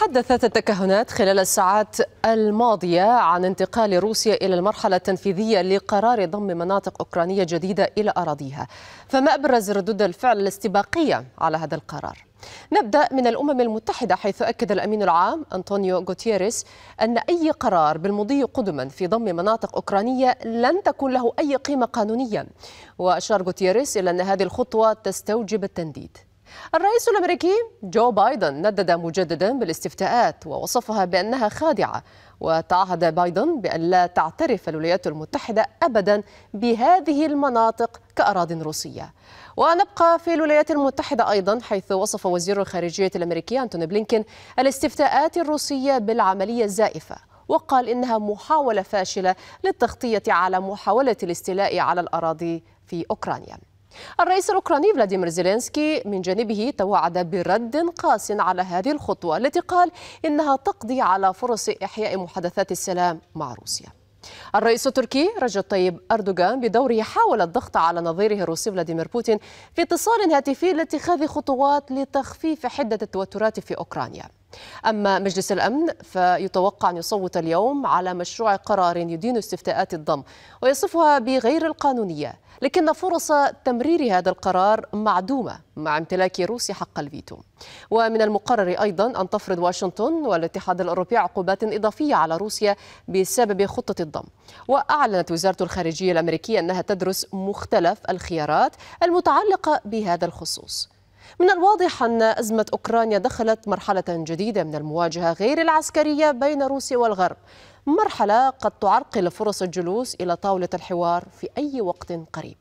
تحدثت التكهنات خلال الساعات الماضية عن انتقال روسيا إلى المرحلة التنفيذية لقرار ضم مناطق أوكرانية جديدة إلى أراضيها. فما أبرز ردود الفعل الاستباقية على هذا القرار؟ نبدأ من الأمم المتحدة حيث أكد الأمين العام أنطونيو غوتيريس أن أي قرار بالمضي قدما في ضم مناطق أوكرانية لن تكون له أي قيمة قانونية. وأشار غوتيريس إلى أن هذه الخطوة تستوجب التنديد. الرئيس الأمريكي جو بايدن ندد مجددا بالاستفتاءات ووصفها بأنها خادعة وتعهد بايدن بأن لا تعترف الولايات المتحدة ابدا بهذه المناطق كاراض روسية. ونبقى في الولايات المتحدة أيضا حيث وصف وزير الخارجية الأمريكي أنتوني بلينكين الاستفتاءات الروسية بالعملية الزائفة وقال إنها محاولة فاشلة للتغطية على محاولة الاستيلاء على الأراضي في أوكرانيا. الرئيس الأوكراني فلاديمير زيلينسكي من جانبه توعد برد قاس على هذه الخطوة التي قال إنها تقضي على فرص إحياء محادثات السلام مع روسيا. الرئيس التركي رجب طيب أردوغان بدوره حاول الضغط على نظيره الروسي فلاديمير بوتين في اتصال هاتفي لاتخاذ خطوات لتخفيف حدة التوترات في أوكرانيا. أما مجلس الأمن فيتوقع أن يصوت اليوم على مشروع قرار يدين استفتاءات الضم ويصفها بغير القانونية. لكن فرص تمرير هذا القرار معدومة مع امتلاك روسيا حق الفيتو. ومن المقرر أيضا أن تفرض واشنطن والاتحاد الأوروبي عقوبات إضافية على روسيا بسبب خطة الضم. وأعلنت وزارة الخارجية الأمريكية أنها تدرس مختلف الخيارات المتعلقة بهذا الخصوص. من الواضح أن أزمة أوكرانيا دخلت مرحلة جديدة من المواجهة غير العسكرية بين روسيا والغرب. مرحلة قد تعرقل فرص الجلوس إلى طاولة الحوار في أي وقت قريب.